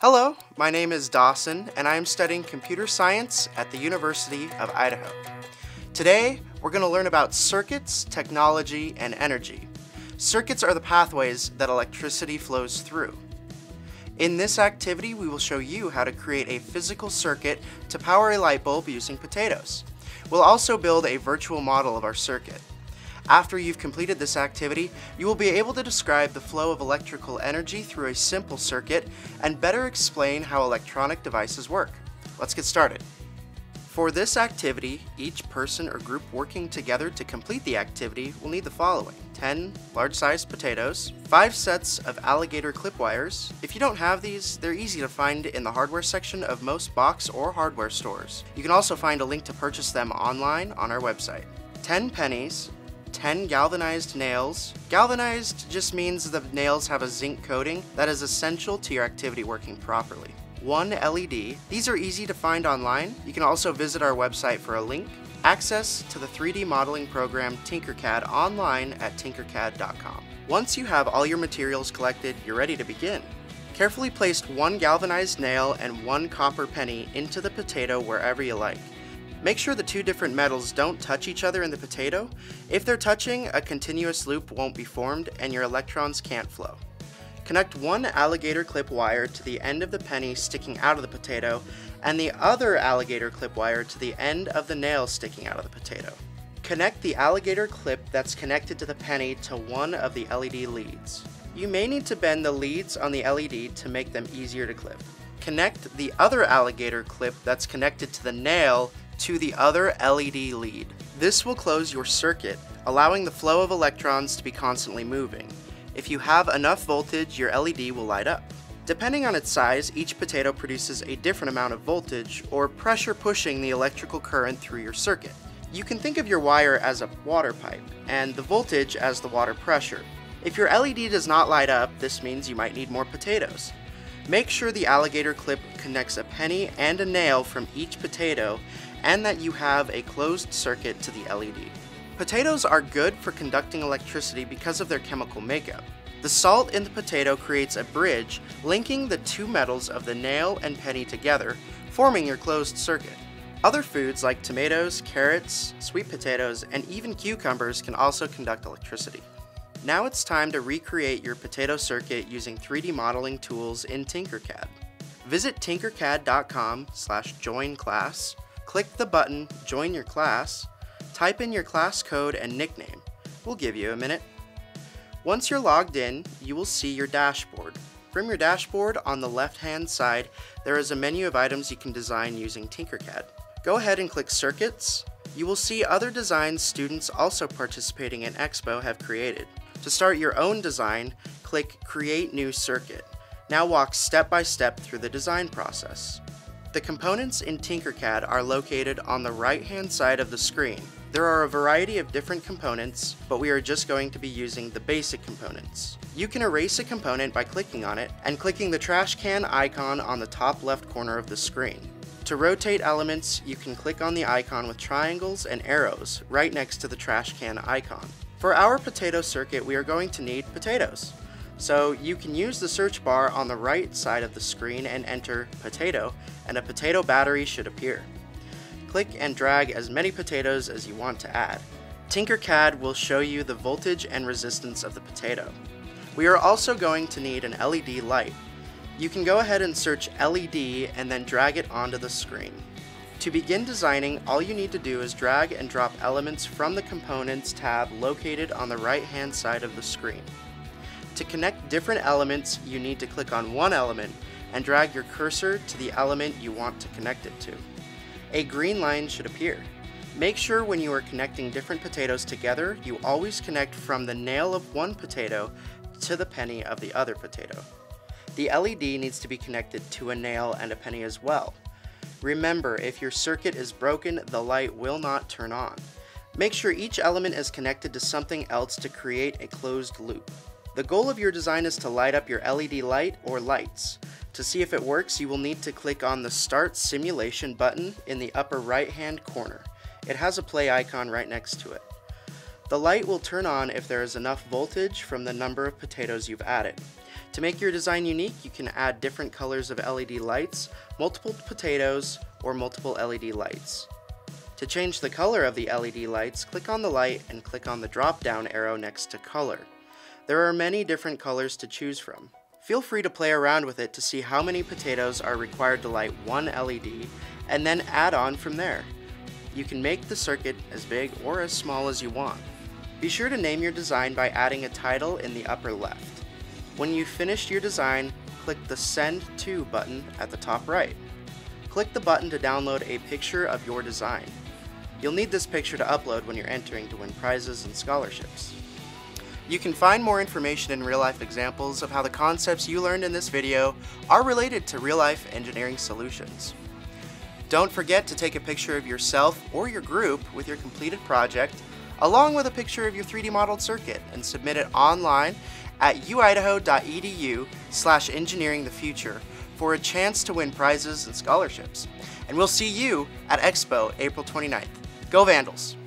Hello, my name is Dawson, and I am studying computer science at the University of Idaho. Today, we're going to learn about circuits, technology, and energy. Circuits are the pathways that electricity flows through. In this activity, we will show you how to create a physical circuit to power a light bulb using potatoes. We'll also build a virtual model of our circuit. After you've completed this activity, you will be able to describe the flow of electrical energy through a simple circuit and better explain how electronic devices work. Let's get started. For this activity, each person or group working together to complete the activity will need the following 10 large sized potatoes, 5 sets of alligator clip wires. If you don't have these, they're easy to find in the hardware section of most box or hardware stores. You can also find a link to purchase them online on our website. 10 pennies, 10 galvanized nails. Galvanized just means the nails have a zinc coating that is essential to your activity working properly one LED. These are easy to find online. You can also visit our website for a link. Access to the 3D modeling program Tinkercad online at tinkercad.com. Once you have all your materials collected, you're ready to begin. Carefully place one galvanized nail and one copper penny into the potato wherever you like. Make sure the two different metals don't touch each other in the potato. If they're touching, a continuous loop won't be formed and your electrons can't flow. Connect one alligator clip wire to the end of the penny sticking out of the potato and the other alligator clip wire to the end of the nail sticking out of the potato. Connect the alligator clip that's connected to the penny to one of the LED leads. You may need to bend the leads on the LED to make them easier to clip. Connect the other alligator clip that's connected to the nail to the other LED lead. This will close your circuit, allowing the flow of electrons to be constantly moving. If you have enough voltage, your LED will light up. Depending on its size, each potato produces a different amount of voltage, or pressure pushing the electrical current through your circuit. You can think of your wire as a water pipe, and the voltage as the water pressure. If your LED does not light up, this means you might need more potatoes. Make sure the alligator clip connects a penny and a nail from each potato, and that you have a closed circuit to the LED. Potatoes are good for conducting electricity because of their chemical makeup. The salt in the potato creates a bridge linking the two metals of the nail and penny together, forming your closed circuit. Other foods like tomatoes, carrots, sweet potatoes, and even cucumbers can also conduct electricity. Now it's time to recreate your potato circuit using 3D modeling tools in Tinkercad. Visit tinkercad.com slash join class, click the button Join Your Class, Type in your class code and nickname. We'll give you a minute. Once you're logged in, you will see your dashboard. From your dashboard on the left-hand side, there is a menu of items you can design using Tinkercad. Go ahead and click Circuits. You will see other designs students also participating in Expo have created. To start your own design, click Create New Circuit. Now walk step by step through the design process. The components in Tinkercad are located on the right-hand side of the screen. There are a variety of different components, but we are just going to be using the basic components. You can erase a component by clicking on it and clicking the trash can icon on the top left corner of the screen. To rotate elements, you can click on the icon with triangles and arrows right next to the trash can icon. For our potato circuit, we are going to need potatoes. So you can use the search bar on the right side of the screen and enter potato, and a potato battery should appear. Click and drag as many potatoes as you want to add. Tinkercad will show you the voltage and resistance of the potato. We are also going to need an LED light. You can go ahead and search LED and then drag it onto the screen. To begin designing, all you need to do is drag and drop elements from the Components tab located on the right hand side of the screen. To connect different elements, you need to click on one element and drag your cursor to the element you want to connect it to a green line should appear. Make sure when you are connecting different potatoes together, you always connect from the nail of one potato to the penny of the other potato. The LED needs to be connected to a nail and a penny as well. Remember, if your circuit is broken, the light will not turn on. Make sure each element is connected to something else to create a closed loop. The goal of your design is to light up your LED light or lights. To see if it works, you will need to click on the Start Simulation button in the upper right hand corner. It has a play icon right next to it. The light will turn on if there is enough voltage from the number of potatoes you've added. To make your design unique, you can add different colors of LED lights, multiple potatoes, or multiple LED lights. To change the color of the LED lights, click on the light and click on the drop-down arrow next to color. There are many different colors to choose from. Feel free to play around with it to see how many potatoes are required to light one LED, and then add on from there. You can make the circuit as big or as small as you want. Be sure to name your design by adding a title in the upper left. When you've finished your design, click the Send To button at the top right. Click the button to download a picture of your design. You'll need this picture to upload when you're entering to win prizes and scholarships. You can find more information and real-life examples of how the concepts you learned in this video are related to real-life engineering solutions. Don't forget to take a picture of yourself or your group with your completed project, along with a picture of your 3D modeled circuit, and submit it online at uidaho.edu slash engineering the future for a chance to win prizes and scholarships. And we'll see you at Expo April 29th. Go Vandals!